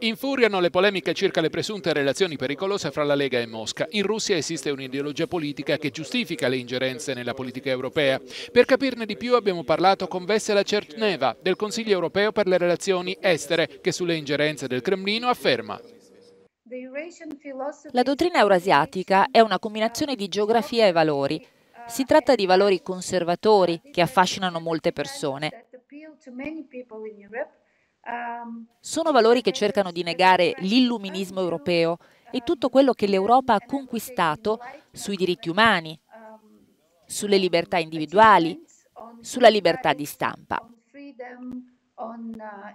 Infuriano le polemiche circa le presunte relazioni pericolose fra la Lega e Mosca. In Russia esiste un'ideologia politica che giustifica le ingerenze nella politica europea. Per capirne di più abbiamo parlato con Vesela Certneva del Consiglio europeo per le relazioni estere che sulle ingerenze del Cremlino afferma la dottrina eurasiatica è una combinazione di geografia e valori. Si tratta di valori conservatori che affascinano molte persone. Sono valori che cercano di negare l'illuminismo europeo e tutto quello che l'Europa ha conquistato sui diritti umani, sulle libertà individuali, sulla libertà di stampa uh,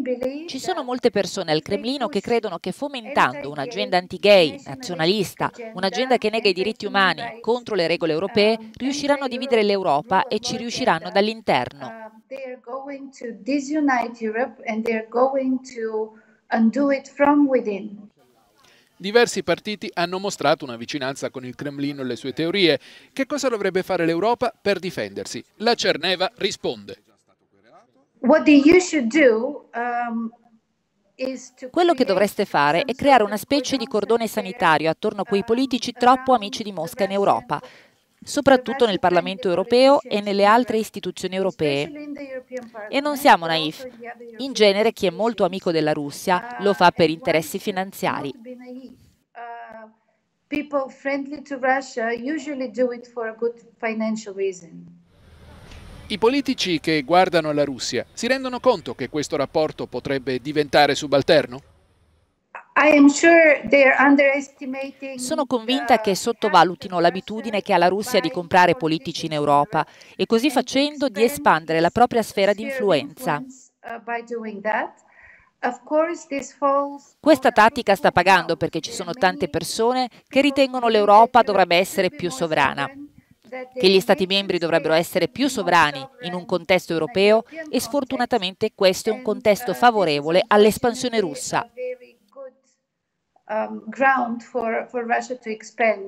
believe Ci sono molte persone al Cremlino che credono che fomentando un'agenda anti-gay, nazionalista, un'agenda che nega i diritti umani contro le regole europee, um, riusciranno a dividere l'Europa e ci riusciranno dall'interno. Uh, they are going to disunite Europe and they are going to undo it from within. Diversi partiti hanno mostrato una vicinanza con il Cremlino e le sue teorie. Che cosa dovrebbe fare l'Europa per difendersi? La Cerneva risponde. Um, Quello che dovreste fare è creare una specie di cordone sanitario attorno a quei politici troppo amici di Mosca in Europa, soprattutto nel Parlamento europeo e nelle altre istituzioni europee. E non siamo naif. In genere chi è molto amico della Russia lo fa per interessi finanziari. People friendly to Russia usually do it for a good financial reason. I politici che guardano alla Russia si rendono conto che questo rapporto potrebbe diventare subalterno? Sono convinta che sottovalutino l'abitudine che ha la Russia di comprare politici in Europa e così facendo di espandere la propria sfera di influenza. Questa tattica sta pagando perché ci sono tante persone che ritengono l'Europa dovrebbe essere più sovrana, che gli Stati membri dovrebbero essere più sovrani in un contesto europeo e sfortunatamente questo è un contesto favorevole all'espansione russa. Um, ground for, for Russia to expand.